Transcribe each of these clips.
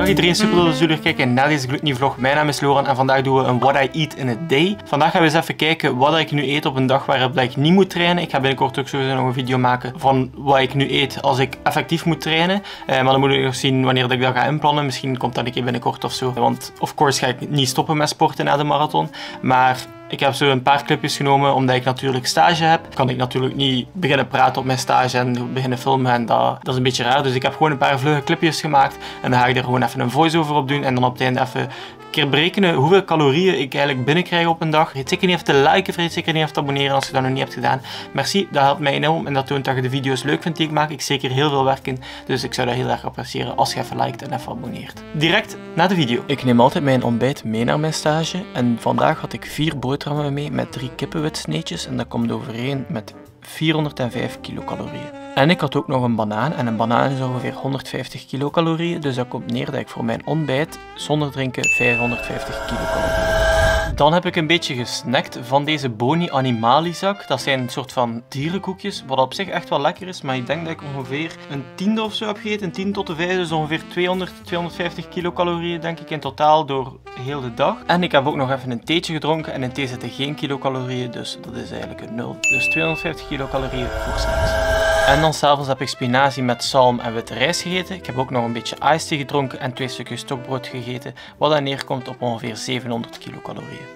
Dag iedereen, super dat jullie kijken naar deze gloednieuwe vlog. Mijn naam is Loran en vandaag doen we een What I Eat in a Day. Vandaag gaan we eens even kijken wat ik nu eet op een dag waarop ik niet moet trainen. Ik ga binnenkort ook sowieso nog een video maken van wat ik nu eet als ik effectief moet trainen. Eh, maar dan moet ik nog zien wanneer ik dat ga inplannen. Misschien komt dat een keer binnenkort of zo. Want of course ga ik niet stoppen met sporten na de marathon. Maar ik heb zo een paar clipjes genomen, omdat ik natuurlijk stage heb. Kan ik natuurlijk niet beginnen praten op mijn stage en beginnen filmen en dat, is een beetje raar. Dus ik heb gewoon een paar vlugge clipjes gemaakt en dan ga ik er gewoon even een voice-over op doen en dan op het einde even keer berekenen hoeveel calorieën ik eigenlijk binnenkrijg op een dag. Vergeet zeker niet even te liken, vergeet zeker niet even te abonneren als je dat nog niet hebt gedaan. Merci, dat helpt mij enorm en dat toont dat je de video's leuk vindt die ik maak. Ik zeker heel veel werk in, dus ik zou dat heel erg appreciëren als je even liked en even abonneert. Direct naar de video. Ik neem altijd mijn ontbijt mee naar mijn stage en vandaag had ik vier boterhammen mee met drie kippenwitsneetjes en dat komt overeen met 405 kilocalorieën. En ik had ook nog een banaan. En een banaan is ongeveer 150 kilocalorieën. Dus dat komt neer dat ik voor mijn ontbijt zonder drinken 550 kilocalorieën. Dan heb ik een beetje gesnackt van deze Boni Animalizak. Dat zijn een soort van dierenkoekjes, wat op zich echt wel lekker is. Maar ik denk dat ik ongeveer een tiende of zo heb gegeten. Een tiende tot de vijfde, dus ongeveer 200, 250 kilocalorieën denk ik in totaal door heel de dag. En ik heb ook nog even een theetje gedronken. En in thee zitten geen kilocalorieën, dus dat is eigenlijk een nul. Dus 250 kilocalorieën voor snacks. En dan s'avonds heb ik spinazie met zalm en witte rijst gegeten. Ik heb ook nog een beetje iced gedronken en twee stukjes stokbrood gegeten, wat dan neerkomt op ongeveer 700 kilocalorieën.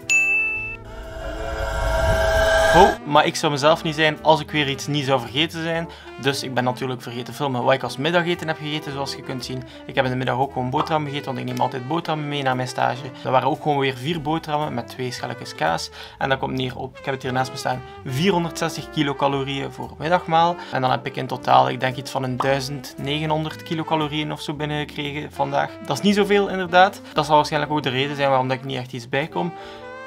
Oh, maar ik zou mezelf niet zijn als ik weer iets niet zou vergeten zijn. Dus ik ben natuurlijk vergeten filmen wat ik als middageten heb gegeten, zoals je kunt zien. Ik heb in de middag ook gewoon boterhammen gegeten, want ik neem altijd boterhammen mee naar mijn stage. Er waren ook gewoon weer vier boterhammen met twee schelletjes kaas. En dat komt neer op, ik heb het hier naast me staan, 460 kilocalorieën voor middagmaal. En dan heb ik in totaal, ik denk iets van een 1900 kilocalorieën of zo binnengekregen vandaag. Dat is niet zoveel inderdaad. Dat zal waarschijnlijk ook de reden zijn waarom ik niet echt iets bijkom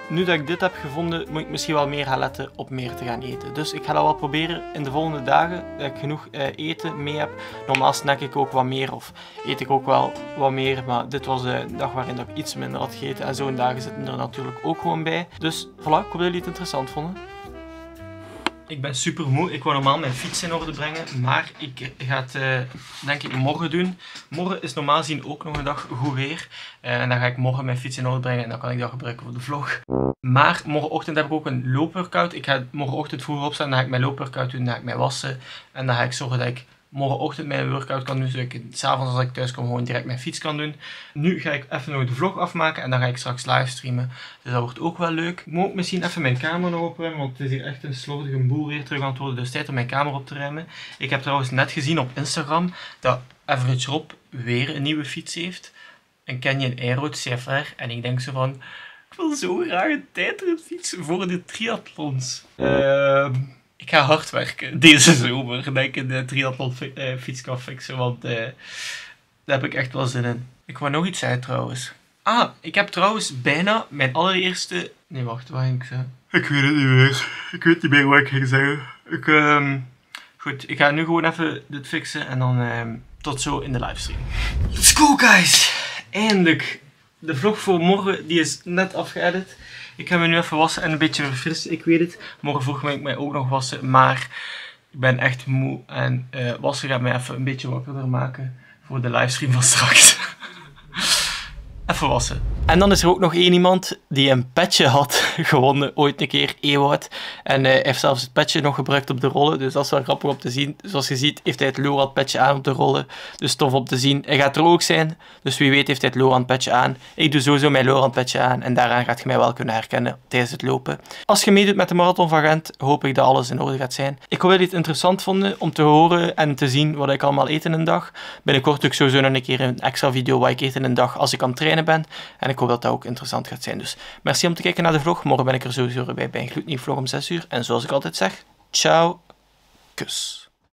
nu dat ik dit heb gevonden, moet ik misschien wel meer gaan letten op meer te gaan eten. Dus ik ga dat wel proberen in de volgende dagen, dat ik genoeg eh, eten mee heb. Normaal snack ik ook wat meer of eet ik ook wel wat meer, maar dit was de dag waarin ik iets minder had gegeten. En zo'n dagen zitten er natuurlijk ook gewoon bij. Dus voilà, ik hoop dat jullie het interessant vonden. Ik ben super moe. Ik wou normaal mijn fiets in orde brengen, maar ik ga het uh, denk ik morgen doen. Morgen is normaal gezien ook nog een dag goed weer. Uh, en dan ga ik morgen mijn fiets in orde brengen en dan kan ik dat gebruiken voor de vlog. Maar morgenochtend heb ik ook een loopworkout. Ik ga morgenochtend vroeg opstaan, dan ga ik mijn loopworkout doen, dan ga ik mij wassen. En dan ga ik zorgen dat ik morgenochtend mijn workout kan doen, zodat ik s'avonds als ik thuis kom gewoon direct mijn fiets kan doen. Nu ga ik even nog de vlog afmaken en dan ga ik straks livestreamen. Dus dat wordt ook wel leuk. Ik moet misschien even mijn kamer nog opruimen, want het is hier echt een slordige boel weer terug aan het worden. Dus tijd om mijn kamer op te ruimen. Ik heb trouwens net gezien op Instagram dat Average Rob weer een nieuwe fiets heeft. Een Canyon Aero CFR. En ik denk zo van, ik wil zo graag een tijdritfiets voor de triathlons. Ehm ik ga hard werken deze zomer. Dat ik een triathlon uh, fiets kan fixen, want uh, daar heb ik echt wel zin in. Ik wou nog iets zeggen trouwens. Ah, ik heb trouwens bijna mijn allereerste... Nee, wacht, wat ging ik zeggen? Ik weet het niet meer. Ik weet niet meer wat ik ging zeggen. Ik, um... Goed, ik ga nu gewoon even dit fixen en dan um, tot zo in de livestream. Let's go guys! Eindelijk! De vlog voor morgen die is net afgeëdit. Ik ga me nu even wassen en een beetje verfrissen, ik weet het. Morgen vroeg moet ik mij ook nog wassen, maar ik ben echt moe. En uh, wassen gaat mij even een beetje wakkerder maken voor de livestream van straks. even wassen. En dan is er ook nog één iemand die een petje had gewonnen, ooit een keer, Ewout. En uh, heeft zelfs het petje nog gebruikt op de rollen, dus dat is wel grappig om te zien. Zoals je ziet heeft hij het Loran petje aan op de rollen, dus tof om te zien. Hij gaat er ook zijn, dus wie weet heeft hij het Loran petje aan. Ik doe sowieso mijn Loran petje aan en daaraan gaat je mij wel kunnen herkennen tijdens het lopen. Als je meedoet met de Marathon van Gent, hoop ik dat alles in orde gaat zijn. Ik hoop dat jullie het interessant vonden om te horen en te zien wat ik allemaal eet in een dag. Binnenkort doe ik sowieso nog een keer een extra video wat ik eet in een dag als ik aan het trainen ben. En ik hoop dat dat ook interessant gaat zijn. Dus merci om te kijken naar de vlog. Morgen ben ik er sowieso bij bij een gloednieuwe vlog om 6 uur. En zoals ik altijd zeg, ciao, kus.